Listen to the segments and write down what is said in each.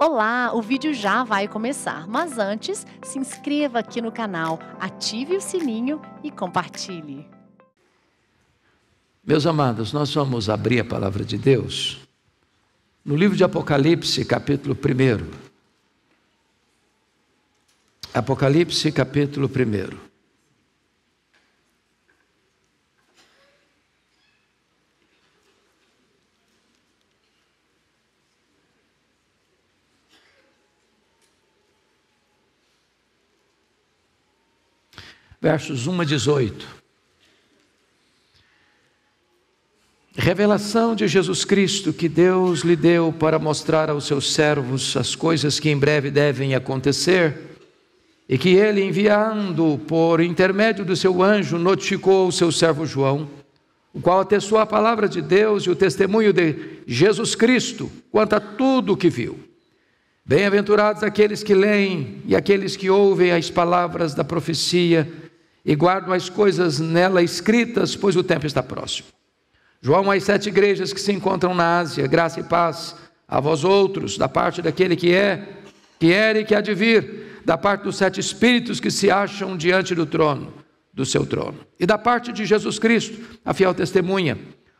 Olá, o vídeo já vai começar, mas antes, se inscreva aqui no canal, ative o sininho e compartilhe. Meus amados, nós vamos abrir a palavra de Deus no livro de Apocalipse, capítulo 1. Apocalipse, capítulo 1. Versos 1 a 18. Revelação de Jesus Cristo que Deus lhe deu para mostrar aos seus servos as coisas que em breve devem acontecer, e que ele, enviando por intermédio do seu anjo, notificou ao seu servo João, o qual atestou a palavra de Deus e o testemunho de Jesus Cristo quanto a tudo o que viu. Bem-aventurados aqueles que leem e aqueles que ouvem as palavras da profecia e guardam as coisas nela escritas, pois o tempo está próximo. João, as sete igrejas que se encontram na Ásia, graça e paz a vós outros, da parte daquele que é, que era e que há de vir, da parte dos sete espíritos que se acham diante do trono, do seu trono, e da parte de Jesus Cristo, a fiel testemunha,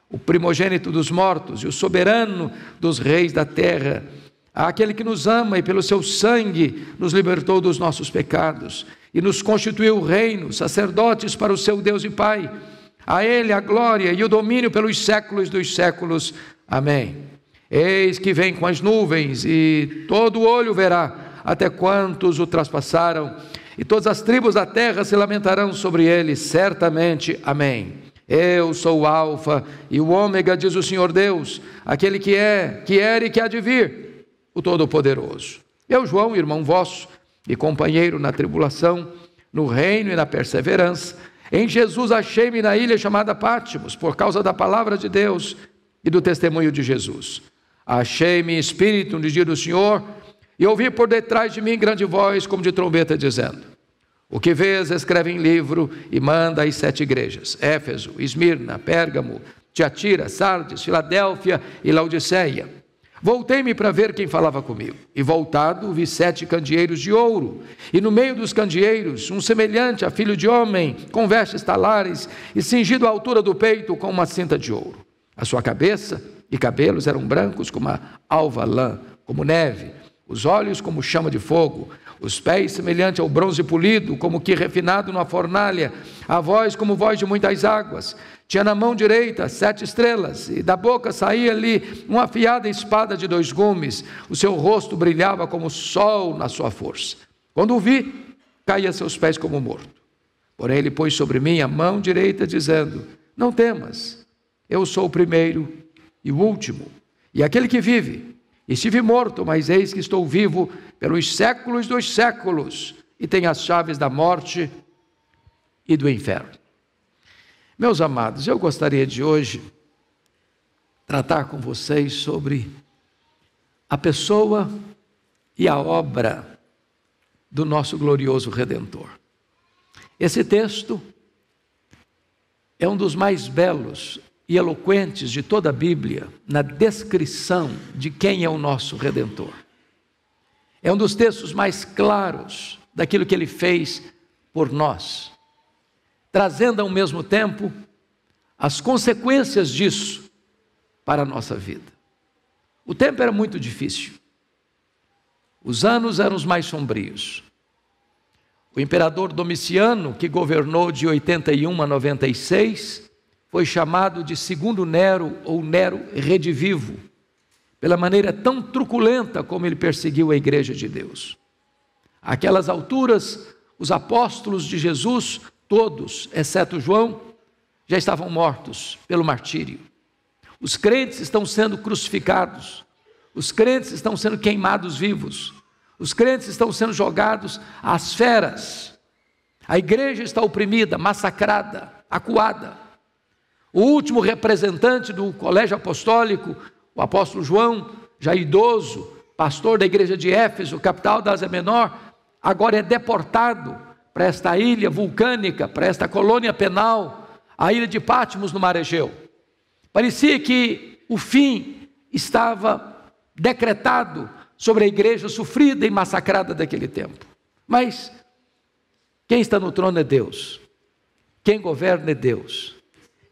o primogênito dos mortos e o soberano dos reis da terra, aquele que nos ama e pelo seu sangue nos libertou dos nossos pecados e nos constituiu reino, sacerdotes para o seu Deus e Pai. A Ele a glória e o domínio pelos séculos dos séculos. Amém. Eis que vem com as nuvens, e todo olho verá até quantos o traspassaram, e todas as tribos da terra se lamentarão sobre ele, certamente. Amém. Eu sou o Alfa e o Ômega, diz o Senhor Deus, aquele que é, que era e que há de vir, o Todo-Poderoso. Eu, João, irmão vosso, e companheiro na tribulação, no reino e na perseverança. Em Jesus achei-me na ilha chamada Pátimos, por causa da palavra de Deus e do testemunho de Jesus. Achei-me em espírito no dia do Senhor e ouvi por detrás de mim grande voz, como de trombeta, dizendo: O que vês, escreve em livro e manda às sete igrejas: Éfeso, Esmirna, Pérgamo, Tiatira, Sardes, Filadélfia e Laodiceia. Voltei-me para ver quem falava comigo, e voltado vi sete candeeiros de ouro, e no meio dos candeeiros, um semelhante a filho de homem, com vestes talares, e cingido à altura do peito com uma cinta de ouro. A sua cabeça e cabelos eram brancos como a alva lã, como neve, os olhos como chama de fogo, os pés semelhante ao bronze polido, como que refinado numa fornalha, a voz como voz de muitas águas. Tinha na mão direita sete estrelas, e da boca saía ali uma afiada espada de dois gumes. O seu rosto brilhava como o sol na sua força. Quando o vi, caí a seus pés como morto. Porém, ele pôs sobre mim a mão direita, dizendo: Não temas, eu sou o primeiro e o último, e aquele que vive. Estive morto, mas eis que estou vivo pelos séculos dos séculos, e tenho as chaves da morte e do inferno. Meus amados, eu gostaria de hoje tratar com vocês sobre a pessoa e a obra do nosso glorioso Redentor. Esse texto é um dos mais belos e eloquentes de toda a Bíblia na descrição de quem é o nosso redentor. É um dos textos mais claros daquilo que ele fez por nós, trazendo ao mesmo tempo as consequências disso para a nossa vida. O tempo era muito difícil, os anos eram os mais sombrios. O imperador Domiciano, que governou de 81 a 96, foi chamado de segundo Nero ou Nero redivivo, pela maneira tão truculenta como ele perseguiu a igreja de Deus. Aquelas alturas, os apóstolos de Jesus, todos, exceto João, já estavam mortos pelo martírio. Os crentes estão sendo crucificados, os crentes estão sendo queimados vivos, os crentes estão sendo jogados às feras. A igreja está oprimida, massacrada, acuada. O último representante do colégio apostólico, o apóstolo João, já idoso, pastor da igreja de Éfeso, capital da Ásia Menor, agora é deportado para esta ilha vulcânica, para esta colônia penal, a ilha de Pátimos no Mar Egeu. Parecia que o fim estava decretado sobre a igreja sofrida e massacrada daquele tempo. Mas quem está no trono é Deus. Quem governa é Deus.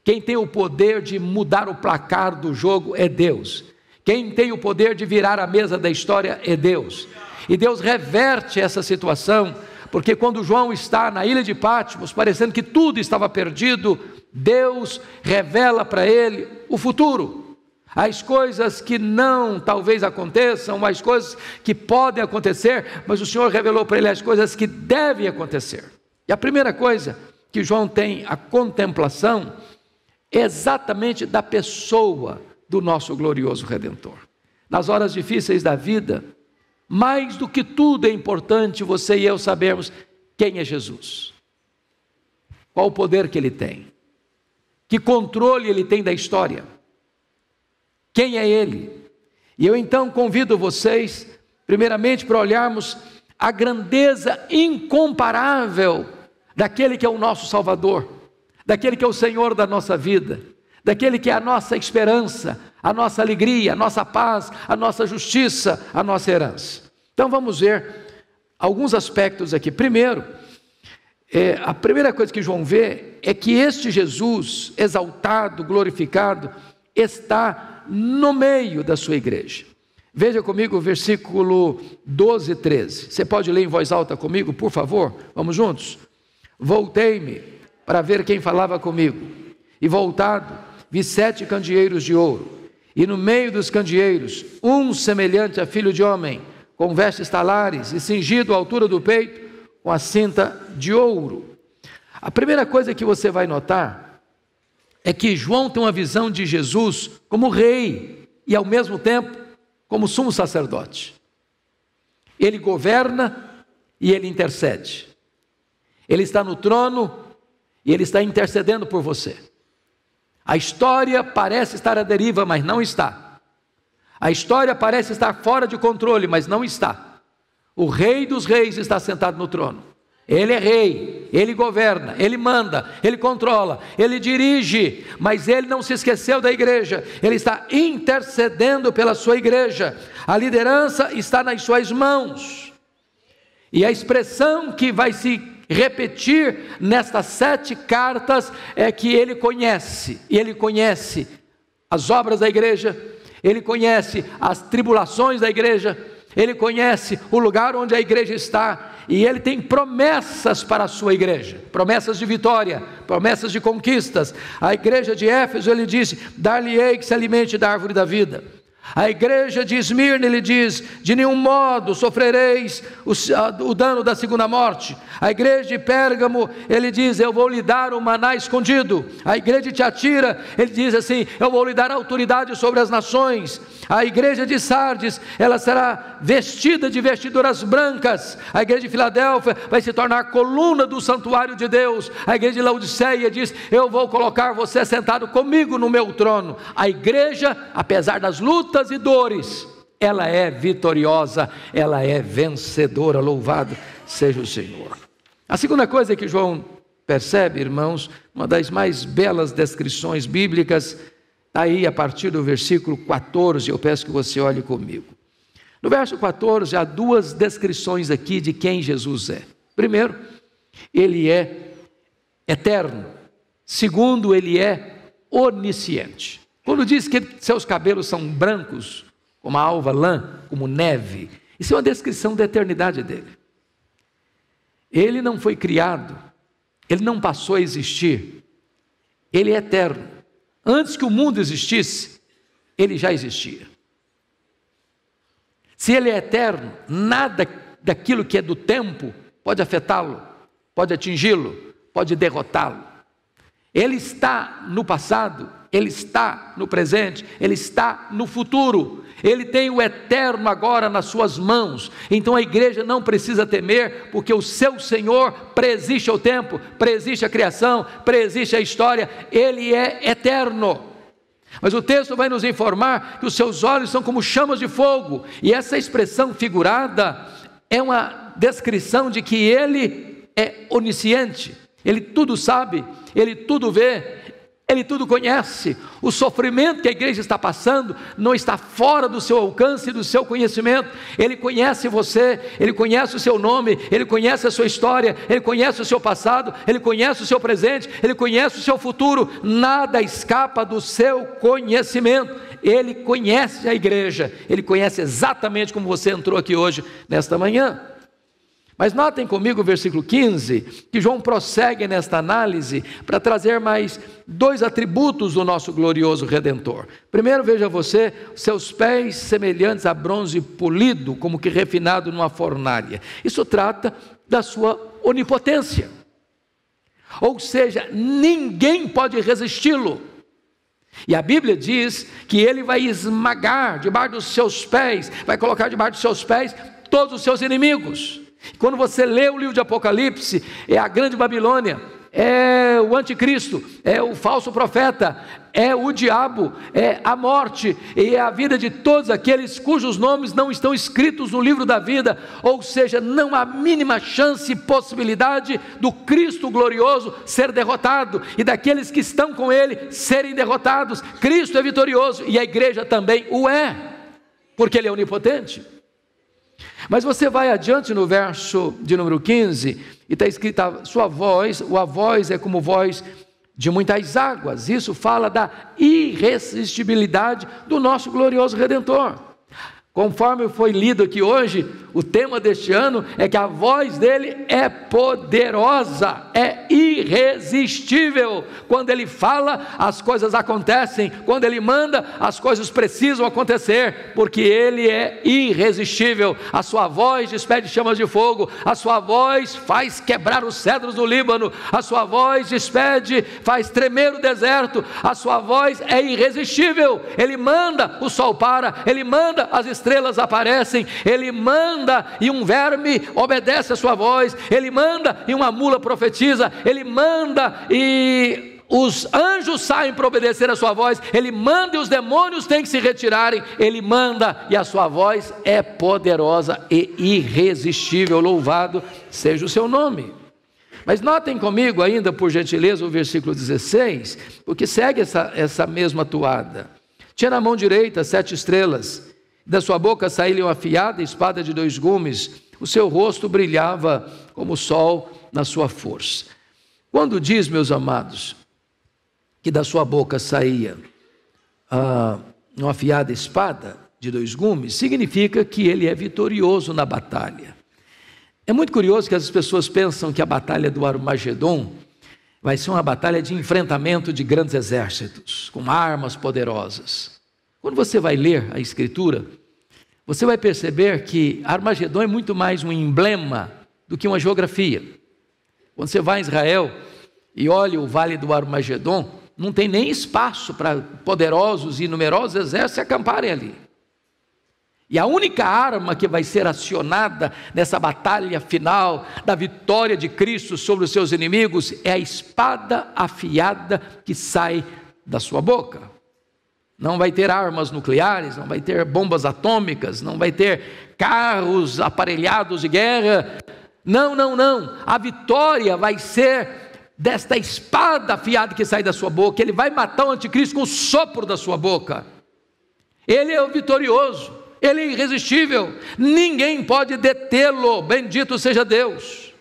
Quem tem o poder de mudar o placar do jogo é Deus. Quem tem o poder de virar a mesa da história é Deus. E Deus reverte essa situação, porque quando João está na ilha de Patmos, parecendo que tudo estava perdido, Deus revela para ele o futuro. As coisas que não talvez aconteçam, as coisas que podem acontecer, mas o Senhor revelou para ele as coisas que devem acontecer. E a primeira coisa que João tem a contemplação é exatamente da pessoa do nosso glorioso Redentor. Nas horas difíceis da vida, mais do que tudo é importante você e eu sabermos quem é Jesus, qual o poder que ele tem, que controle ele tem da história, quem é ele. E eu então convido vocês, primeiramente, para olharmos a grandeza incomparável daquele que é o nosso Salvador, daquele que é o Senhor da nossa vida, daquele que é a nossa esperança, a nossa alegria, a nossa paz, a nossa justiça, a nossa herança. Então vamos ver alguns aspectos aqui. Primeiro, é, a primeira coisa que João vê é que este Jesus, exaltado, glorificado, está no meio da sua igreja. Veja comigo o versículo 12 e 13. Você pode ler em voz alta comigo, por favor? Vamos juntos? Voltei-me para ver quem falava comigo, e voltado, vi sete candeeiros de ouro, e no meio dos candeeiros, um semelhante a filho de homem, com vestes talares e cingido à altura do peito, com a cinta de ouro. A primeira coisa que você vai notar é que João tem uma visão de Jesus como rei e ao mesmo tempo como sumo sacerdote. Ele governa e ele intercede. Ele está no trono e ele está intercedendo por você. A história parece estar à deriva, mas não está. A história parece estar fora de controle, mas não está. O Rei dos Reis está sentado no trono. Ele é rei, ele governa, ele manda, ele controla, ele dirige, mas ele não se esqueceu da igreja, ele está intercedendo pela sua igreja. A liderança está nas suas mãos. E a expressão que vai se repetir nestas sete cartas é que ele conhece, e ele conhece as obras da igreja, ele conhece as tribulações da igreja, ele conhece o lugar onde a igreja está, e ele tem promessas para a sua igreja, promessas de vitória, promessas de conquistas. A igreja de Éfeso, ele disse: Dar-lhe-ei que se alimente da árvore da vida. A igreja de Esmirna ele diz: de nenhum modo sofrereis o, o, dano da segunda morte. A igreja de Pérgamo ele diz: eu vou lhe dar o maná escondido. A igreja de Tiatira ele diz assim: eu vou lhe dar autoridade sobre as nações. A igreja de Sardes, ela será vestida de vestiduras brancas. A igreja de Filadélfia vai se tornar coluna do santuário de Deus. A igreja de Laodiceia diz: Eu vou colocar você sentado comigo no meu trono. A igreja, apesar das lutas e dores, ela é vitoriosa, ela é vencedora. Louvado seja o Senhor. A segunda coisa que João percebe, irmãos, uma das mais belas descrições bíblicas Está aí a partir do versículo 14, eu peço que você olhe comigo. No verso 14, há duas descrições aqui de quem Jesus é. Primeiro, ele é eterno. Segundo, ele é onisciente. Quando diz que seus cabelos são brancos, como a alva lã, como neve, isso é uma descrição da eternidade dele. Ele não foi criado, ele não passou a existir, ele é eterno. Antes que o mundo existisse, ele já existia. Se ele é eterno, nada daquilo que é do tempo pode afetá-lo, pode atingi-lo, pode derrotá-lo. Ele está no passado, ele está no presente, ele está no futuro. Ele tem o eterno agora nas suas mãos. Então a igreja não precisa temer, porque o seu Senhor preexiste ao tempo, preexiste a criação, preexiste a história, ele é eterno. Mas o texto vai nos informar que os seus olhos são como chamas de fogo, e essa expressão figurada é uma descrição de que ele é onisciente, ele tudo sabe, ele tudo vê, Ele tudo conhece. O sofrimento que a igreja está passando não está fora do seu alcance, do seu conhecimento. Ele conhece você, ele conhece o seu nome, ele conhece a sua história, ele conhece o seu passado, ele conhece o seu presente, ele conhece o seu futuro. Nada escapa do seu conhecimento. Ele conhece a igreja, ele conhece exatamente como você entrou aqui hoje, nesta manhã. Mas notem comigo o versículo 15, que João prossegue nesta análise para trazer mais dois atributos do nosso glorioso redentor. Primeiro, veja você, seus pés semelhantes a bronze polido, como que refinado numa fornalha. Isso trata da sua onipotência. Ou seja, ninguém pode resisti-lo. E a Bíblia diz que ele vai esmagar debaixo dos seus pés, vai colocar debaixo dos seus pés todos os seus inimigos. Quando você lê o livro de Apocalipse, é a grande Babilônia, é o anticristo, é o falso profeta, é o diabo, é a morte e é a vida de todos aqueles cujos nomes não estão escritos no livro da vida, ou seja, não há mínima chance e possibilidade do Cristo glorioso ser derrotado e daqueles que estão com ele serem derrotados. Cristo é vitorioso e a igreja também o é, porque ele é onipotente. Mas você vai adiante no verso de número 15 e está escrito: a sua voz, a voz é como voz de muitas águas. Isso fala da irresistibilidade do nosso glorioso Redentor. Conforme foi lido aqui hoje, o tema deste ano é que a voz dele é poderosa, é irresistível. Quando ele fala, as coisas acontecem. Quando ele manda, as coisas precisam acontecer, porque ele é irresistível. A sua voz despede chamas de fogo, a sua voz faz quebrar os cedros do Líbano, a sua voz despede, faz tremer o deserto, a sua voz é irresistível. Ele manda, o sol para, ele manda, as estrelas aparecem, ele manda manda e um verme obedece a sua voz, ele manda e uma mula profetiza, ele manda e os anjos saem para obedecer a sua voz, ele manda e os demônios têm que se retirarem, ele manda e a sua voz é poderosa e irresistível. Louvado seja o seu nome. Mas notem comigo ainda, por gentileza, o versículo 16, porque segue essa, essa mesma toada. Tinha na mão direita sete estrelas, da sua boca saía uma afiada espada de dois gumes, o seu rosto brilhava como o sol na sua força. Quando diz, meus amados, que da sua boca saía ah, uma afiada espada de dois gumes, significa que ele é vitorioso na batalha. É muito curioso que as pessoas pensam que a batalha do Armagedon vai ser uma batalha de enfrentamento de grandes exércitos, com armas poderosas. Quando você vai ler a Escritura, você vai perceber que Armagedon é muito mais um emblema do que uma geografia. Quando você vai a Israel e olha o vale do Armagedon, não tem nem espaço para poderosos e numerosos exércitos acamparem ali. E a única arma que vai ser acionada nessa batalha final da vitória de Cristo sobre os seus inimigos é a espada afiada que sai da sua boca não vai ter armas nucleares, não vai ter bombas atômicas, não vai ter carros aparelhados de guerra. Não, não, não. A vitória vai ser desta espada afiada que sai da sua boca. Ele vai matar o anticristo com o sopro da sua boca. Ele é o vitorioso, ele é irresistível. Ninguém pode detê-lo. Bendito seja Deus.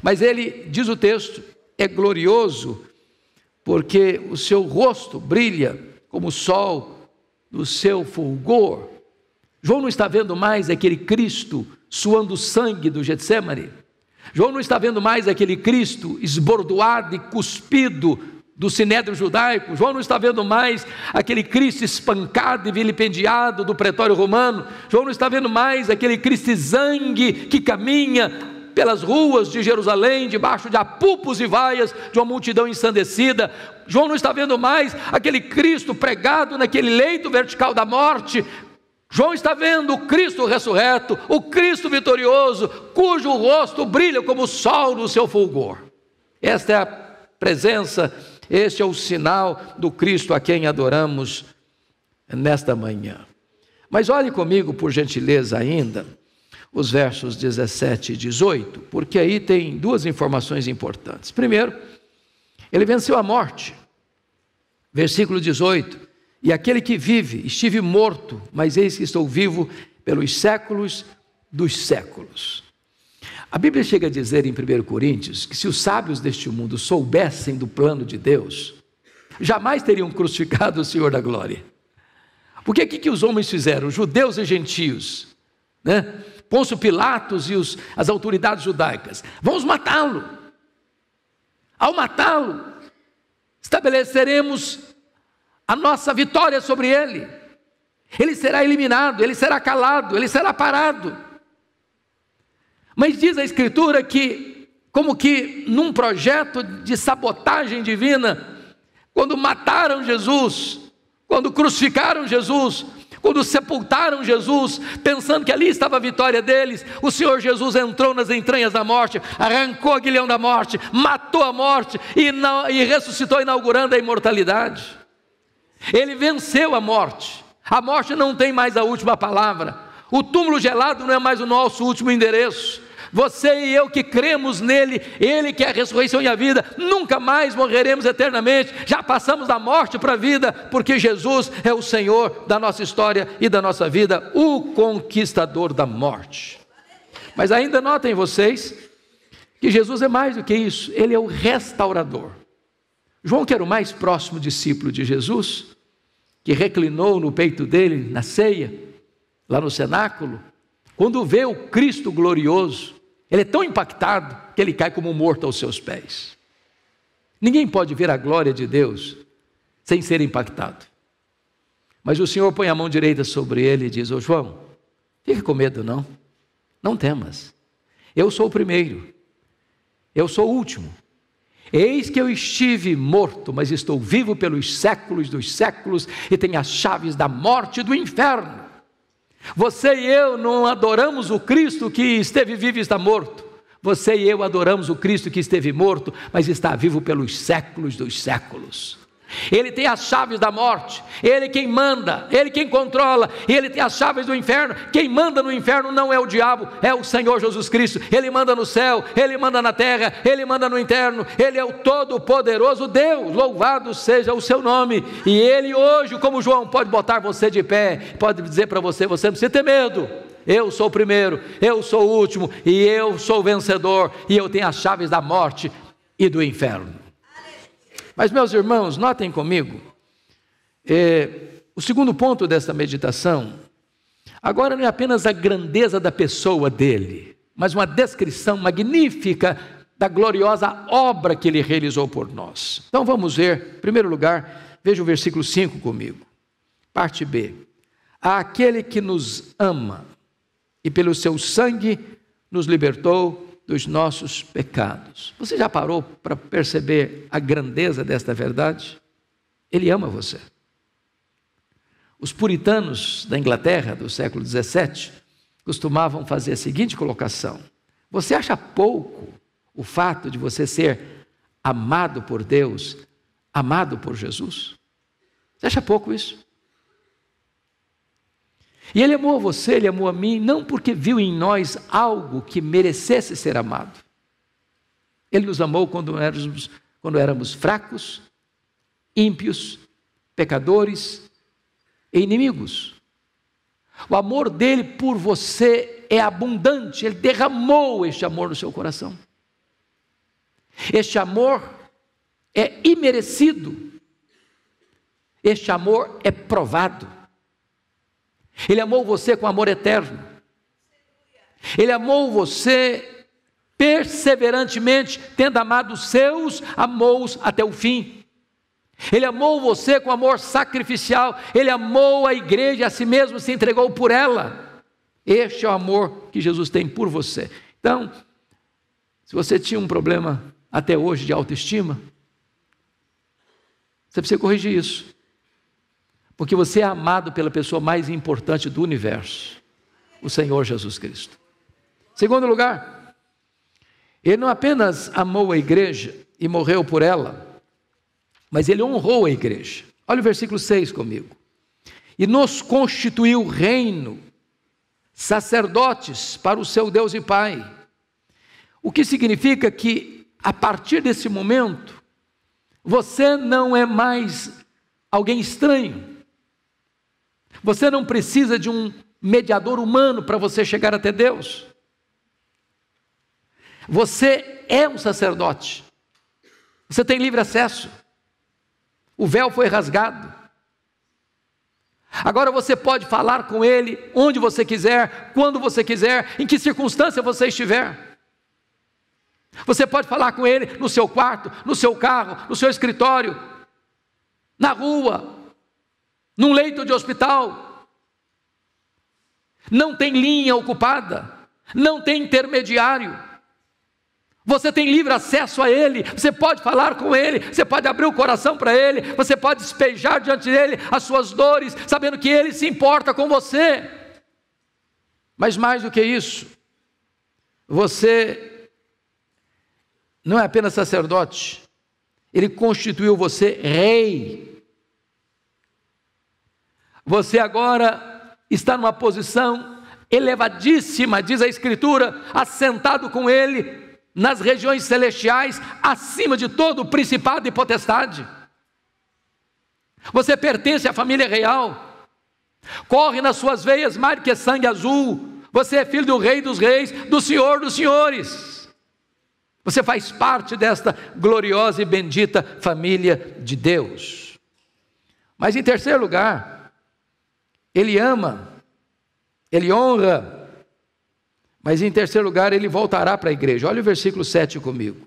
Mas ele, diz o texto, é glorioso, porque o seu rosto brilha como o sol no seu fulgor. João não está vendo mais aquele Cristo suando sangue do Getsemane. João não está vendo mais aquele Cristo esbordoado e cuspido do sinédrio judaico. João não está vendo mais aquele Cristo espancado e vilipendiado do pretório romano. João não está vendo mais aquele Cristo zangue que caminha pelas ruas de Jerusalém, debaixo de apupos e vaias de uma multidão ensandecida. João não está vendo mais aquele Cristo pregado naquele leito vertical da morte. João está vendo o Cristo ressurreto, o Cristo vitorioso, cujo rosto brilha como o sol no seu fulgor. Esta é a presença, este é o sinal do Cristo a quem adoramos nesta manhã. Mas olhe comigo, por gentileza, ainda, os versos 17 e 18, porque aí tem duas informações importantes. Primeiro, ele venceu a morte. Versículo 18: E aquele que vive, estive morto, mas eis que estou vivo pelos séculos dos séculos. A Bíblia chega a dizer em 1 Coríntios que se os sábios deste mundo soubessem do plano de Deus, jamais teriam crucificado o Senhor da glória. Porque o que, que os homens fizeram, judeus e gentios, né? Pôncio Pilatos e os, as autoridades judaicas, vamos matá-lo. Ao matá-lo, estabeleceremos a nossa vitória sobre ele. Ele será eliminado, ele será calado, ele será parado. Mas diz a Escritura que, como que num projeto de sabotagem divina, quando mataram Jesus, quando crucificaram Jesus, quando sepultaram Jesus, pensando que ali estava a vitória deles, o Senhor Jesus entrou nas entranhas da morte, arrancou a guilhão da morte, matou a morte e, não, e ressuscitou, inaugurando a imortalidade. Ele venceu a morte. A morte não tem mais a última palavra. O túmulo gelado não é mais o nosso último endereço. Você e eu que cremos nele, ele que é a ressurreição e a vida, nunca mais morreremos eternamente. Já passamos da morte para a vida, porque Jesus é o Senhor da nossa história e da nossa vida, o conquistador da morte. Mas ainda notem vocês que Jesus é mais do que isso, ele é o restaurador. João, que era o mais próximo discípulo de Jesus, que reclinou no peito dele na ceia, lá no cenáculo, quando vê o Cristo glorioso, ele é tão impactado que ele cai como morto aos seus pés. Ninguém pode ver a glória de Deus sem ser impactado. Mas o Senhor põe a mão direita sobre ele e diz: Ô João, fique com medo, não. Não temas. Eu sou o primeiro. Eu sou o último. Eis que eu estive morto, mas estou vivo pelos séculos dos séculos e tenho as chaves da morte e do inferno. Você e eu não adoramos o Cristo que esteve vivo e está morto. Você e eu adoramos o Cristo que esteve morto, mas está vivo pelos séculos dos séculos. Ele tem as chaves da morte, ele quem manda, ele quem controla, ele tem as chaves do inferno. Quem manda no inferno não é o diabo, é o Senhor Jesus Cristo. Ele manda no céu, ele manda na terra, ele manda no interno, ele é o todo-poderoso Deus. Louvado seja o seu nome. E ele hoje, como João, pode botar você de pé, pode dizer para você: você não precisa ter medo. Eu sou o primeiro, eu sou o último, e eu sou o vencedor, e eu tenho as chaves da morte e do inferno. Mas, meus irmãos, notem comigo, é, o segundo ponto dessa meditação, agora não é apenas a grandeza da pessoa dele, mas uma descrição magnífica da gloriosa obra que ele realizou por nós. Então vamos ver, em primeiro lugar, veja o versículo 5 comigo, parte B. Aquele que nos ama e pelo seu sangue nos libertou dos nossos pecados. Você já parou para perceber a grandeza desta verdade? Ele ama você. Os puritanos da Inglaterra do século XVII costumavam fazer a seguinte colocação: Você acha pouco o fato de você ser amado por Deus, amado por Jesus? Você acha pouco isso? E Ele amou a você, Ele amou a mim, não porque viu em nós algo que merecesse ser amado. Ele nos amou quando éramos, quando éramos fracos, ímpios, pecadores e inimigos. O amor dele por você é abundante, ele derramou este amor no seu coração. Este amor é imerecido, este amor é provado. Ele amou você com amor eterno. Ele amou você perseverantemente, tendo amado os seus, amou-os até o fim. Ele amou você com amor sacrificial, ele amou a igreja, a si mesmo se entregou por ela. Este é o amor que Jesus tem por você. Então, se você tinha um problema até hoje de autoestima, você precisa corrigir isso. Porque você é amado pela pessoa mais importante do universo, o Senhor Jesus Cristo. Segundo lugar, ele não apenas amou a igreja e morreu por ela, mas ele honrou a igreja. Olha o versículo 6 comigo. E nos constituiu reino, sacerdotes para o seu Deus e Pai. O que significa que, a partir desse momento, você não é mais alguém estranho. Você não precisa de um mediador humano para você chegar até Deus. Você é um sacerdote. Você tem livre acesso. O véu foi rasgado. Agora você pode falar com Ele onde você quiser, quando você quiser, em que circunstância você estiver. Você pode falar com Ele no seu quarto, no seu carro, no seu escritório, na rua, num leito de hospital. Não tem linha ocupada, não tem intermediário. Você tem livre acesso a Ele, você pode falar com Ele, você pode abrir o coração para Ele, você pode despejar diante dele as suas dores, sabendo que Ele se importa com você. Mas mais do que isso, você não é apenas sacerdote, Ele constituiu você rei. Você agora está numa posição elevadíssima, diz a Escritura, assentado com Ele nas regiões celestiais, acima de todo o principado e potestade. Você pertence à família real, corre nas suas veias mais que sangue azul. Você é filho do Rei dos Reis, do Senhor dos Senhores. Você faz parte desta gloriosa e bendita família de Deus. Mas em terceiro lugar, Ele ama, Ele honra mas em terceiro lugar, ele voltará para a igreja. Olha o versículo 7 comigo.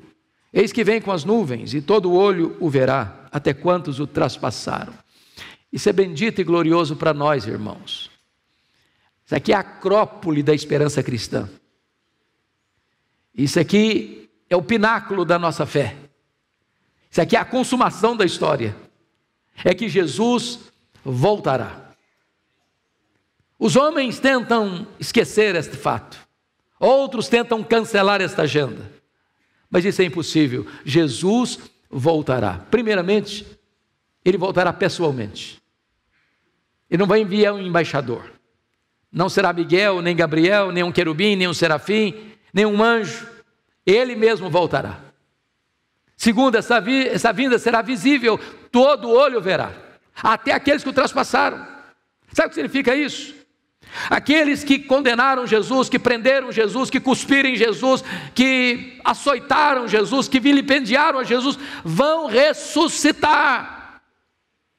Eis que vem com as nuvens, e todo olho o verá, até quantos o traspassaram. Isso é bendito e glorioso para nós, irmãos. Isso aqui é a acrópole da esperança cristã. Isso aqui é o pináculo da nossa fé. Isso aqui é a consumação da história. É que Jesus voltará. Os homens tentam esquecer este fato. Outros tentam cancelar esta agenda, mas isso é impossível. Jesus voltará. Primeiramente, ele voltará pessoalmente. Ele não vai enviar um embaixador. Não será Miguel, nem Gabriel, nem um querubim, nem um serafim, nem um anjo. Ele mesmo voltará. Segundo, essa, vi, essa vinda será visível, todo olho verá, até aqueles que o traspassaram. Sabe o que significa isso? Aqueles que condenaram Jesus, que prenderam Jesus, que cuspiram em Jesus, que açoitaram Jesus, que vilipendiaram a Jesus, vão ressuscitar.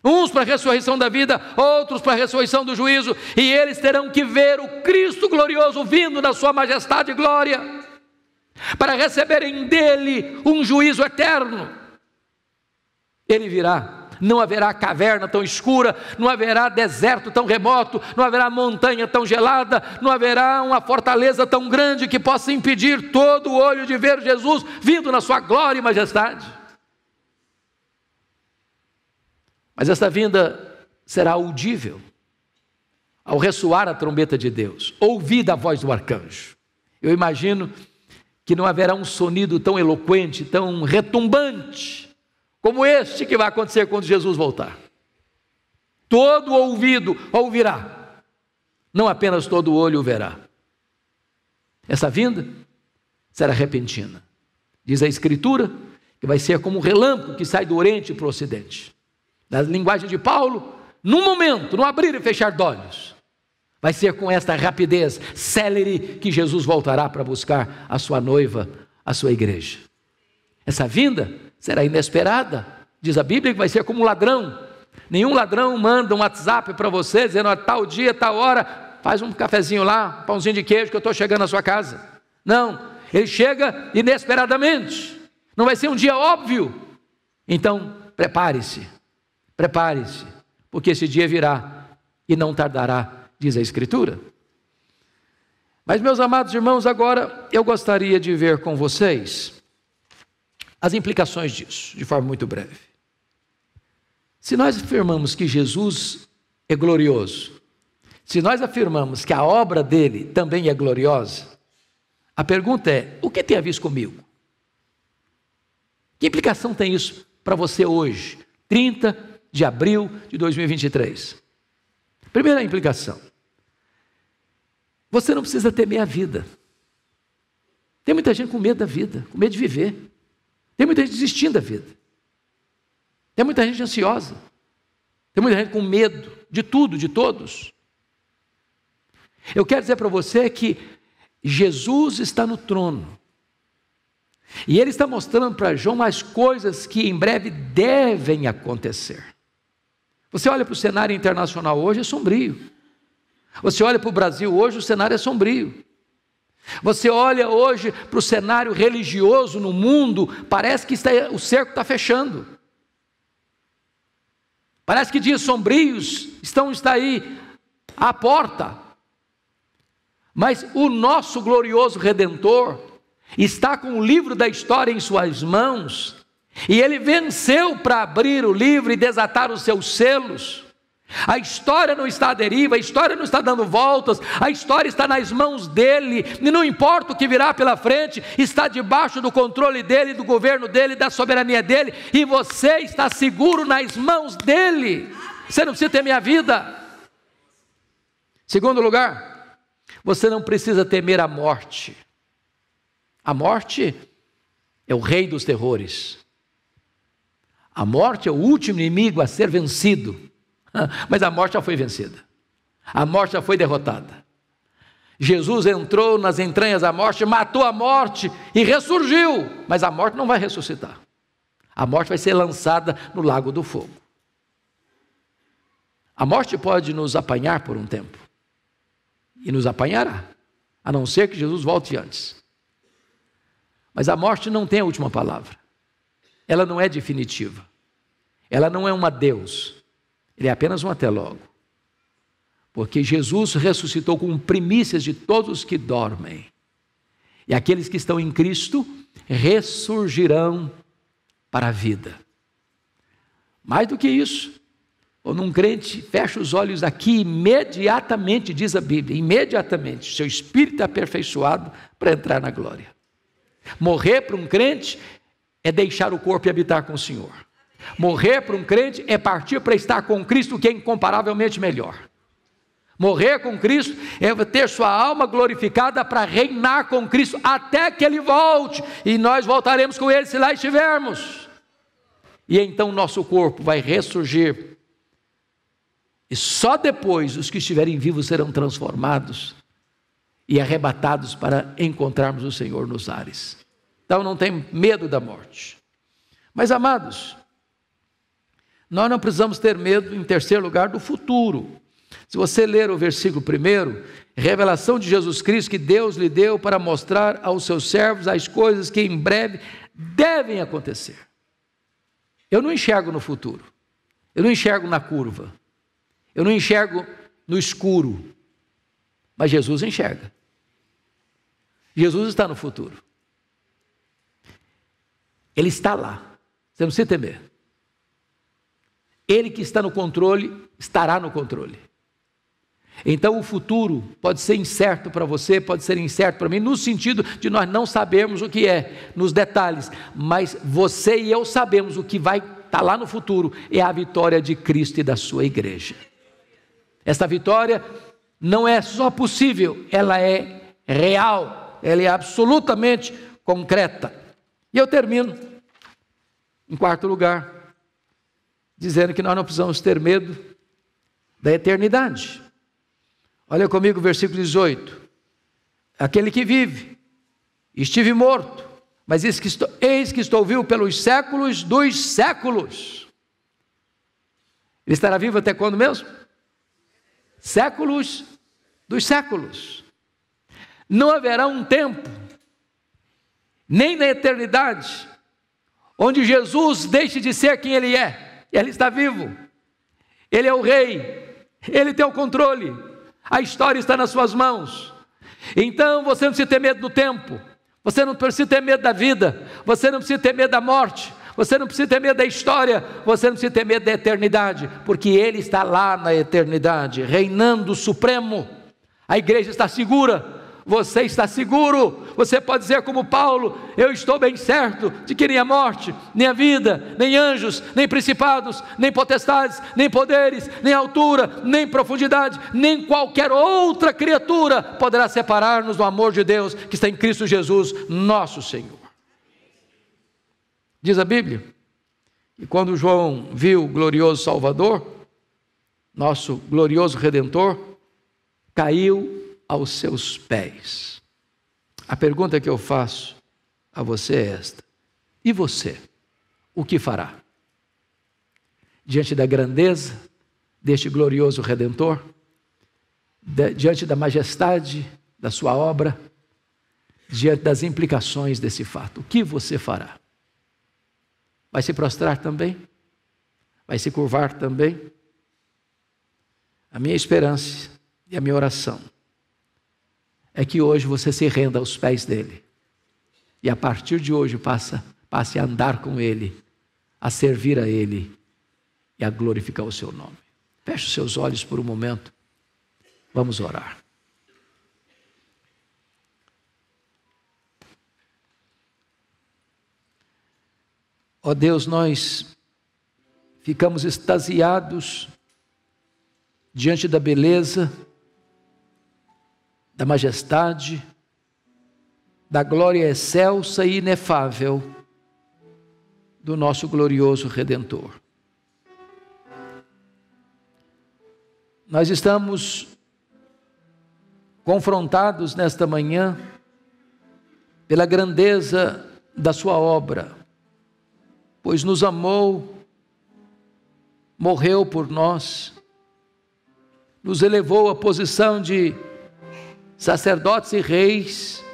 Uns para a ressurreição da vida, outros para a ressurreição do juízo, e eles terão que ver o Cristo glorioso vindo na sua majestade e glória, para receberem dele um juízo eterno. Ele virá não haverá caverna tão escura, não haverá deserto tão remoto, não haverá montanha tão gelada, não haverá uma fortaleza tão grande que possa impedir todo o olho de ver Jesus vindo na sua glória e majestade. Mas esta vinda será audível ao ressoar a trombeta de Deus, ouvida a voz do arcanjo. Eu imagino que não haverá um sonido tão eloquente, tão retumbante, como este que vai acontecer quando Jesus voltar. Todo ouvido ouvirá, não apenas todo olho verá. Essa vinda será repentina. Diz a Escritura que vai ser como um relâmpago que sai do Oriente para o Ocidente. Na linguagem de Paulo, num momento, no abrir e fechar de olhos, vai ser com esta rapidez, célere, que Jesus voltará para buscar a sua noiva, a sua igreja. Essa vinda será inesperada. Diz a Bíblia que vai ser como um ladrão. Nenhum ladrão manda um WhatsApp para você dizendo a tal dia, tal hora, faz um cafezinho lá, um pãozinho de queijo que eu estou chegando na sua casa. Não, ele chega inesperadamente. Não vai ser um dia óbvio. Então, prepare-se, prepare-se, porque esse dia virá e não tardará, diz a Escritura. Mas, meus amados irmãos, agora eu gostaria de ver com vocês as implicações disso, de forma muito breve. Se nós afirmamos que Jesus é glorioso, se nós afirmamos que a obra dele também é gloriosa, a pergunta é: o que tem a ver comigo? Que implicação tem isso para você hoje, 30 de abril de 2023? Primeira implicação: você não precisa temer a vida. Tem muita gente com medo da vida, com medo de viver. Tem muita gente desistindo da vida. Tem muita gente ansiosa. Tem muita gente com medo de tudo, de todos. Eu quero dizer para você que Jesus está no trono. E ele está mostrando para João as coisas que em breve devem acontecer. Você olha para o cenário internacional hoje, é sombrio. Você olha para o Brasil hoje, o cenário é sombrio. Você olha hoje para o cenário religioso no mundo, parece que está, o cerco está fechando. Parece que dias sombrios estão está aí à porta. Mas o nosso glorioso redentor está com o livro da história em suas mãos, e ele venceu para abrir o livro e desatar os seus selos. A história não está à deriva, a história não está dando voltas, a história está nas mãos dele, e não importa o que virá pela frente, está debaixo do controle dele, do governo dele, da soberania dele, e você está seguro nas mãos dele. Você não precisa temer a vida. Segundo lugar, você não precisa temer a morte. A morte é o rei dos terrores. A morte é o último inimigo a ser vencido. Mas a morte já foi vencida. A morte já foi derrotada. Jesus entrou nas entranhas da morte, matou a morte e ressurgiu. Mas a morte não vai ressuscitar. A morte vai ser lançada no lago do fogo. A morte pode nos apanhar por um tempo. E nos apanhará. A não ser que Jesus volte antes. Mas a morte não tem a última palavra. Ela não é definitiva. Ela não é um adeus. Ele é apenas um até logo. Porque Jesus ressuscitou com primícias de todos os que dormem. E aqueles que estão em Cristo ressurgirão para a vida. Mais do que isso, quando um crente fecha os olhos aqui, imediatamente, diz a Bíblia, imediatamente, seu espírito é aperfeiçoado para entrar na glória. Morrer para um crente é deixar o corpo e habitar com o Senhor. Morrer para um crente é partir para estar com Cristo, que é incomparavelmente melhor. Morrer com Cristo é ter sua alma glorificada para reinar com Cristo até que Ele volte, e nós voltaremos com Ele se lá estivermos. E então nosso corpo vai ressurgir, e só depois os que estiverem vivos serão transformados e arrebatados para encontrarmos o Senhor nos ares. Então não tem medo da morte. Mas amados, nós não precisamos ter medo, em terceiro lugar, do futuro. Se você ler o versículo primeiro, revelação de Jesus Cristo que Deus lhe deu para mostrar aos seus servos as coisas que em breve devem acontecer. Eu não enxergo no futuro, eu não enxergo na curva, eu não enxergo no escuro, mas Jesus enxerga. Jesus está no futuro. Ele está lá. Você não precisa temer. Ele que está no controle, estará no controle. Então o futuro pode ser incerto para você, pode ser incerto para mim, no sentido de nós não sabermos o que é, nos detalhes, mas você e eu sabemos o que vai estar tá lá no futuro é a vitória de Cristo e da sua igreja. Esta vitória não é só possível, ela é real, ela é absolutamente concreta. E eu termino, em quarto lugar, dizendo que nós não precisamos ter medo da eternidade. Olha comigo o versículo 18. Aquele que vive, estive morto, mas eis que estou, eis que estou vivo pelos séculos dos séculos. Ele estará vivo até quando mesmo? Séculos dos séculos. Não haverá um tempo, nem na eternidade, onde Jesus deixe de ser quem Ele é. Ele está vivo. Ele é o rei. Ele tem o controle. A história está nas suas mãos. Então você não precisa ter medo do tempo. Você não precisa ter medo da vida. Você não precisa ter medo da morte. Você não precisa ter medo da história. Você não precisa ter medo da eternidade. Porque Ele está lá na eternidade, reinando supremo. A igreja está segura você está seguro. Você pode dizer, como Paulo: Eu estou bem certo de que nem a morte, nem a vida, nem anjos, nem principados, nem potestades, nem poderes, nem altura, nem profundidade, nem qualquer outra criatura poderá separar-nos do amor de Deus que está em Cristo Jesus, nosso Senhor. Diz a Bíblia. E quando João viu o glorioso Salvador, nosso glorioso redentor, caiu aos seus pés. A pergunta que eu faço a você é esta: e você? O que fará? Diante da grandeza deste glorioso redentor, diante da majestade da sua obra, diante das implicações desse fato, o que você fará? Vai se prostrar também? Vai se curvar também? A minha esperança e a minha oração é que hoje você se renda aos pés dele. E a partir de hoje passa, passe a andar com ele, a servir a ele e a glorificar o seu nome. Feche os seus olhos por um momento. Vamos orar. Ó oh Deus, nós ficamos extasiados diante da beleza, da majestade, da glória excelsa e inefável do nosso glorioso Redentor. Nós estamos confrontados nesta manhã pela grandeza da Sua obra pois nos amou, morreu por nós, nos elevou à posição de sacerdotes e reis,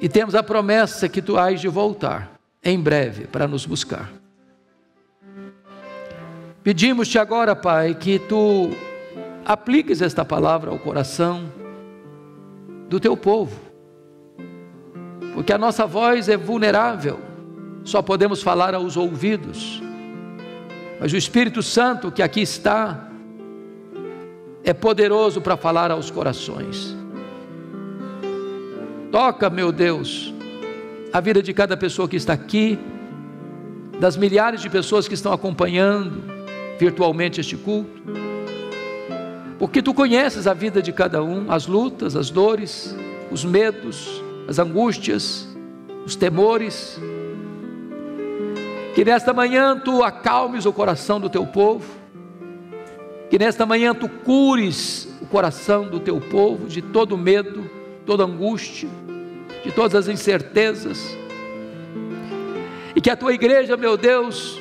e temos a promessa que tu hás de voltar em breve para nos buscar. Pedimos-te agora, Pai, que tu apliques esta palavra ao coração do teu povo, porque a nossa voz é vulnerável só podemos falar aos ouvidos. Mas o Espírito Santo que aqui está é poderoso para falar aos corações. Toca, meu Deus, a vida de cada pessoa que está aqui, das milhares de pessoas que estão acompanhando virtualmente este culto. Porque tu conheces a vida de cada um, as lutas, as dores, os medos, as angústias, os temores que nesta manhã tu acalmes o coração do teu povo. Que nesta manhã tu cures o coração do teu povo de todo medo, toda angústia, de todas as incertezas. E que a tua igreja, meu Deus,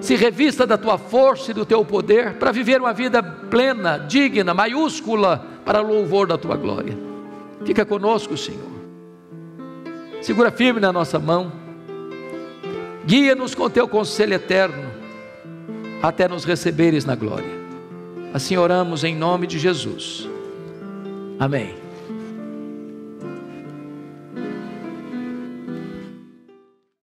se revista da tua força e do teu poder para viver uma vida plena, digna, maiúscula para louvor da tua glória. Fica conosco, Senhor. Segura firme na nossa mão Guia-nos com teu conselho eterno, até nos receberes na glória. Assim oramos em nome de Jesus. Amém.